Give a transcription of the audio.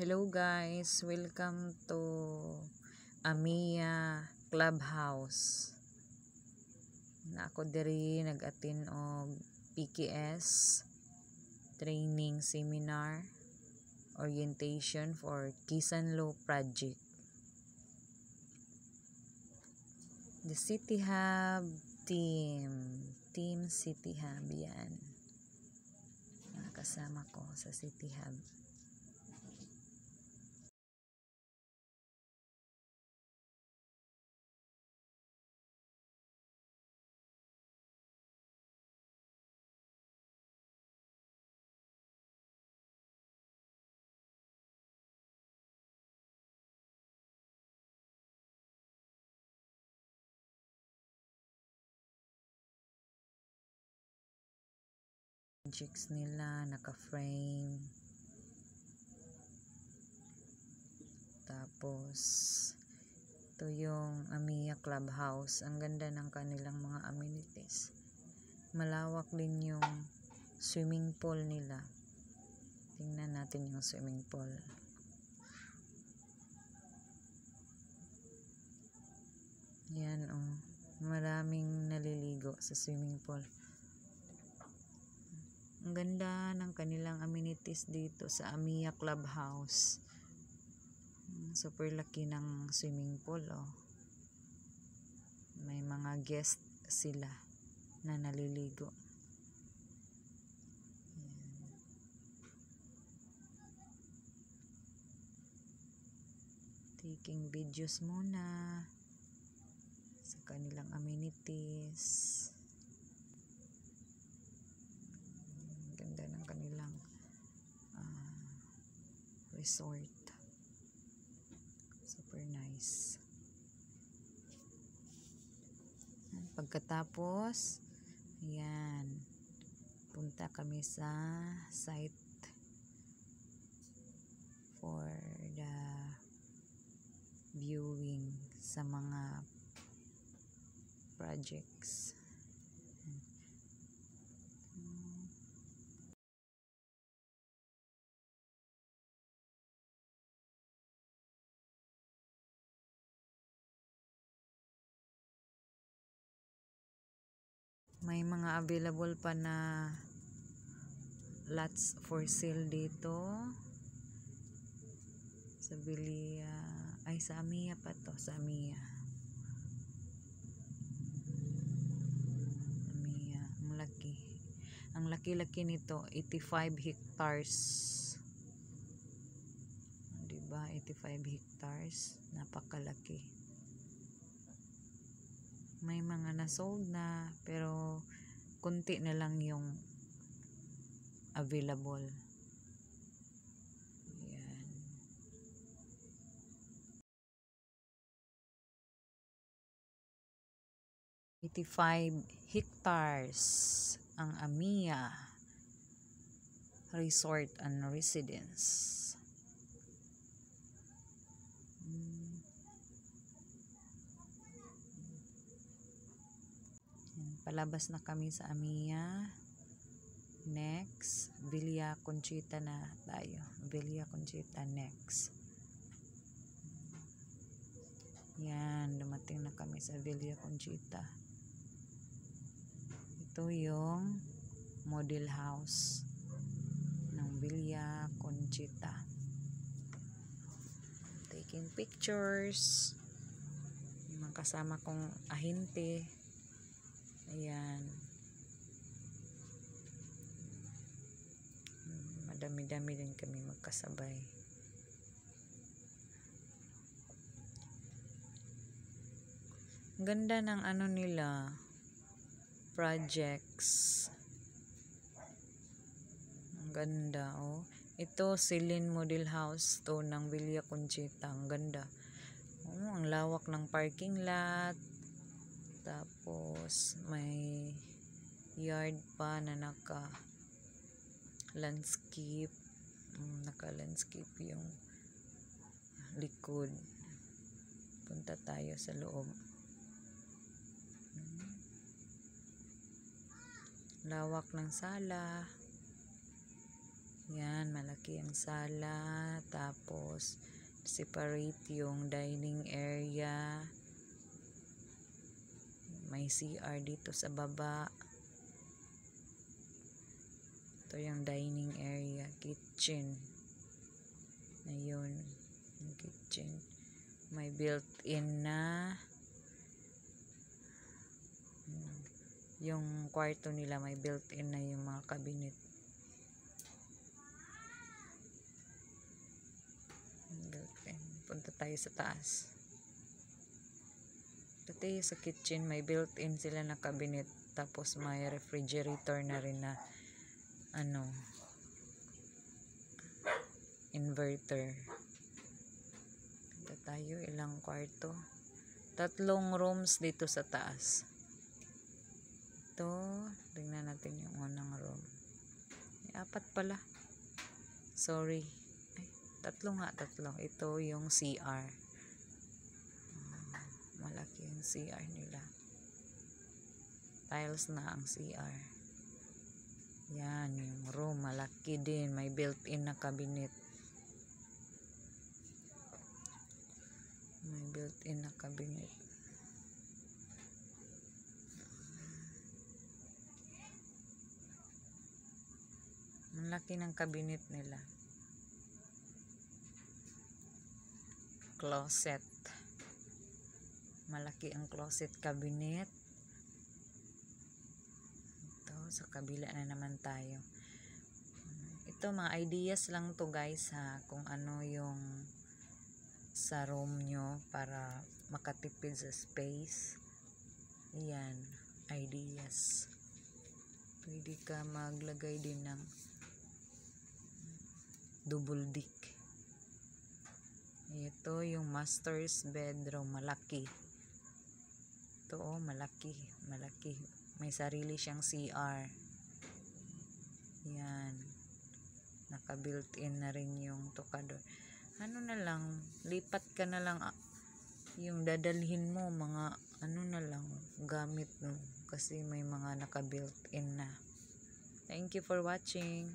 Hello guys, welcome to Amiya Clubhouse. Na ako diri nag-attend og PKS training seminar orientation for Kisanlo project. The City Hub team, Team City Hub yan. Nakasama ko sa City Hub. Projects nila naka-frame. Tapos ito yung Amiya Clubhouse. Ang ganda ng kanilang mga amenities. Malawak din yung swimming pool nila. Tingnan natin yung swimming pool. Yan oh. Maraming naliligo sa swimming pool ang ganda ng kanilang amenities dito sa Amiya Clubhouse. Super laki ng swimming pool, oh. May mga guest sila na naliligo. Taking videos muna sa kanilang amenities. ganda ng kanilang uh, resort. Super nice. Pagkatapos yan punta kami sa site for the viewing sa mga projects may mga available pa na lots for sale dito. Sa Bilia. Ay sa Amiya pa to sa Amiya. Amiya ang laki. Ang laki-laki nito 85 hectares. Diba 85 hectares. Napakalaki may mga nasold na pero kunti na lang yung available yan Eighty-five hectares ang Amiya Resort and Residence. Palabas na kami sa Amiya. Next Villa Conchita na tayo. Villa Conchita next. Yan dumating na kami sa Villa Conchita. Ito yung model house ng Villa Conchita. Taking pictures. Yung kasama kong ahinte Ayan. Madami-dami din kami magkasabay. Ganda ng ano nila projects. Ang ganda oh. Ito Celine Model House to ng Villa Conchita. Ang ganda. Oh, ang lawak ng parking lot tapos may yard pa na naka landscape um, naka landscape yung likod punta tayo sa loob lawak ng sala Yan, malaki ang sala. Tapos, separate yung dining area. May CR dito sa baba. Ito yung dining area, kitchen. Ayun, yung kitchen. May built-in na yung kwarto nila may built-in na yung mga cabinet. Built-in. Punta tayo sa taas. Dati sa kitchen may built-in sila na cabinet tapos may refrigerator na rin na ano inverter. Punta tayo ilang kwarto. Tatlong rooms dito sa taas. Ito, tingnan natin yung unang room. May apat pala. Sorry. Ay, tatlo nga, tatlo. Ito yung CR. Malaki yung CR nila. Tiles na ang CR. Yan, yung room. Malaki din. May built-in na cabinet. May built-in na cabinet. Ang laki ng cabinet nila. Closet. Malaki ang closet cabinet. Ito, sa kabila na naman tayo. Ito, mga ideas lang to guys ha, kung ano yung sa room nyo para makatipid sa space. Yan, ideas. Pwede ka maglagay din ng double deck. Ito yung master's bedroom, malaki. Ito oh, malaki, malaki. May sarili siyang CR. Yan. Naka-built-in na rin yung tukador. Ano na lang, lipat ka na lang ah, yung dadalhin mo, mga ano na lang, gamit mo. Kasi may mga naka-built-in na. Thank you for watching.